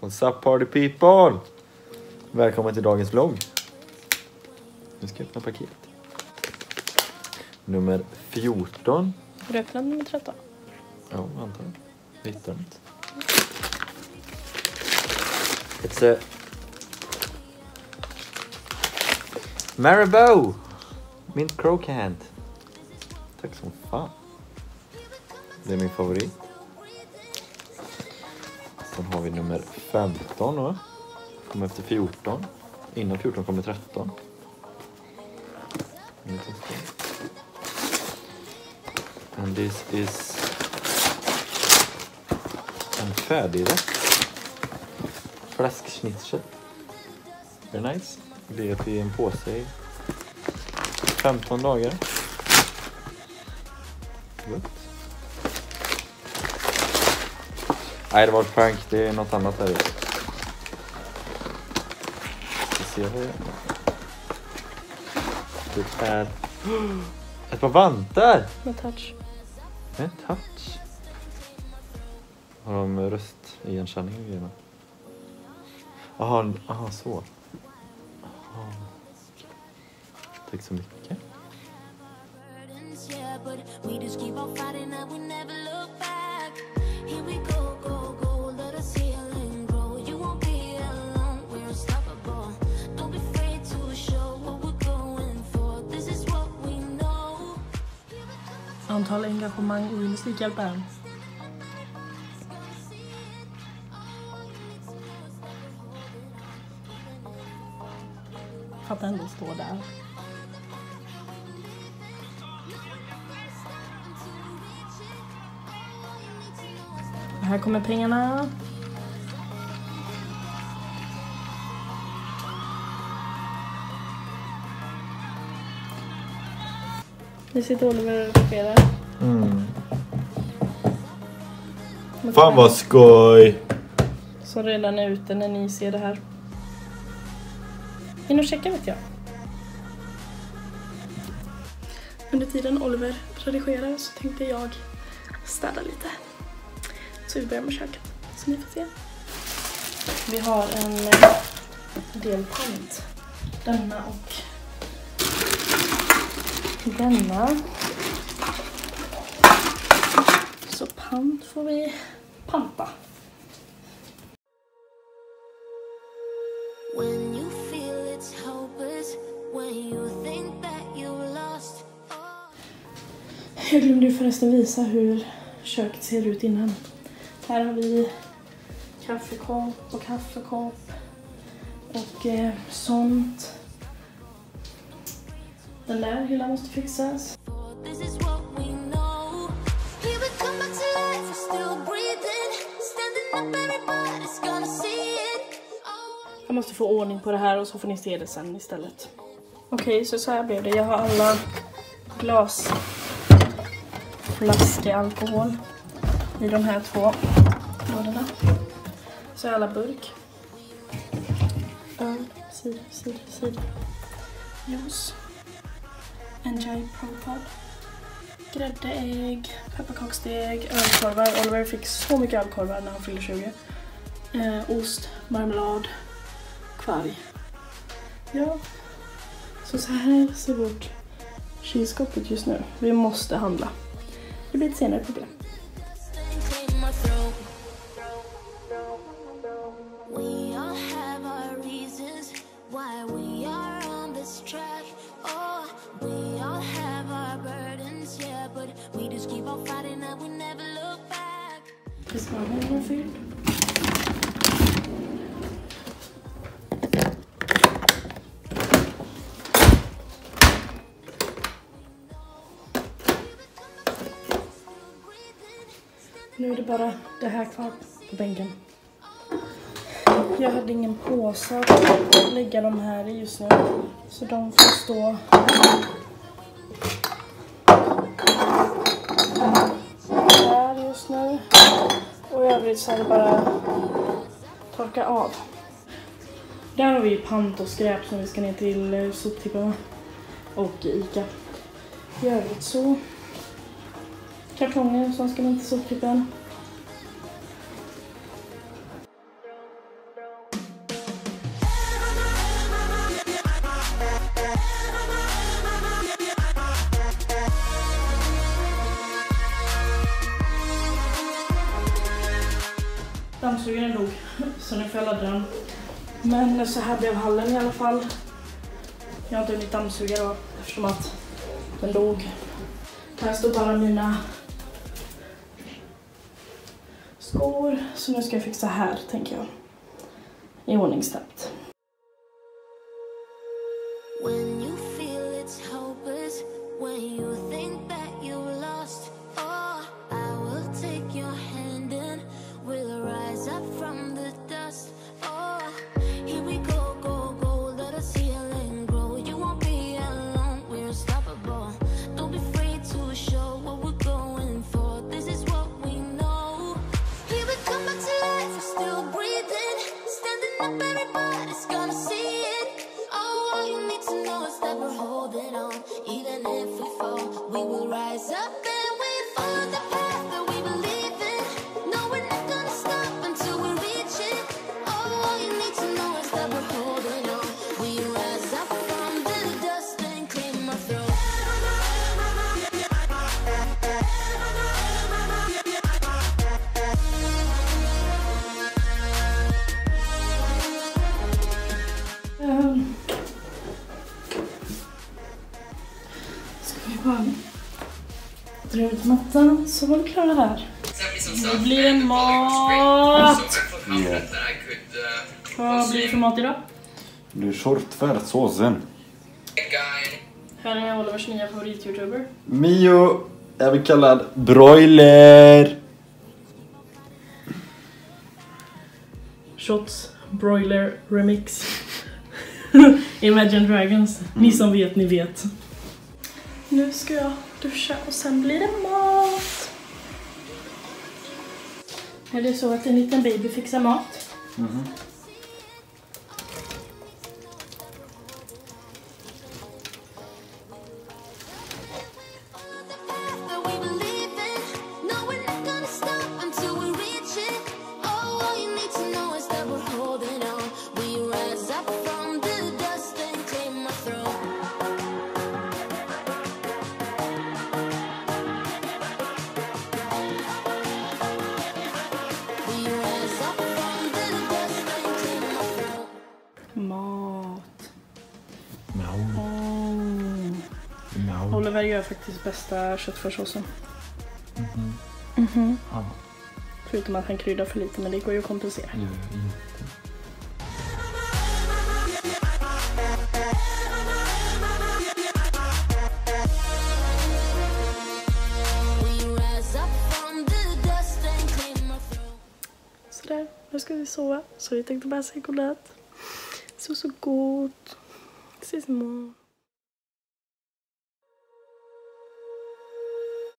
What's up party people? Välkommen till dagens vlogg. Nu ska jag öppna paket. Nummer 14. Har du öppnat nummer 13? Ja, antar jag. Jag hittar inte. It's a... Marabou! Mint Crocant. Tack som fan. Det är min favorit. Sen har vi nummer 15 då. Kommer efter 14. Innan 14 kommer 13. And this is en färdigrätt. Fläskschnitzel. Very nice. Det i en påse i 15 dagar. Good. Nej, det var ett prank. Det är något annat här i. Vi ser vad det är. Ett par vantar Med touch. med touch. Har de röstigenkänning och grejerna? Jaha, aha, så. Aha. Tack så mycket. but we just keep on fighting and we never look back. Here we go, Antal engagemang och Musikhjälpen. är För att ändå stå där. Här kommer pengarna. Nu sitter Oliver och redigerar. Mm. Fan vad skoj! Som redan är ute när ni ser det här. In och checka vet jag. Under tiden Oliver redigerar så tänkte jag städa lite. Så vi börjar med köket. Så ni får se. Vi har en eh, del pant. Denna och denna. Så pant får vi panta. Jag glömde ju förresten visa hur köket ser ut innan. Här har vi kaffekopp och kaffekopp och eh, sånt. Den där hyllan måste fixas. Jag måste få ordning på det här och så får ni se det sen istället. Okej, så så här blev det. Jag har alla glas flaskalkohol i de här två lådorna. Så är alla burk. Öl, cider, cider, cider. Juice. Enjoy Propod. Grädde, ägg, pepparkaksdeg, ölkorvar. Oliver fick så mycket ölkorvar när han fyllde 20. Eh, ost, marmelad, kvarg. Ja, så så här ser vårt kylskåp ut just nu. Vi måste handla. Det blir ett senare problem. clear Besparingen är fylld. Nu är det bara det här kvar på bänken. Jag hade ingen påse att lägga de här i just nu. Så de får stå här just nu. Och i övrigt så är det bara torka av. Där har vi pant och skräp som vi ska ner till eh, soptipparna och Ica. I övrigt så kartonger som ska ner till soptippen. Dammsugaren dog, så nu får jag ladda den. Men så här blev hallen i alla fall. Jag har inte hunnit dammsuga då eftersom att den dog. Här står bara mina skor. Så nu ska jag fixa här tänker jag. I ordning snabbt. Bara dra ut mattan så var vi klara här. Nu blir det mat! Yeah. Vad blir det för mat idag? Det blir köttfärssåsen. Här är Olivers nya favorit-youtuber. Mio, även kallad broiler. Shots Broiler Remix. Imagine Dragons. Ni som vet, ni vet. Nu ska jag duscha och sen blir det mat. Är det så att en liten baby fixar mat? that Oliver gör faktiskt bästa köttfärssåsen. Ja, Förutom att han kryddar för lite, men det går ju att kompensera. throne. Sådär, nu ska vi sova. Så vi tänkte bara säga godnatt. Så så gott. Ses imorgon.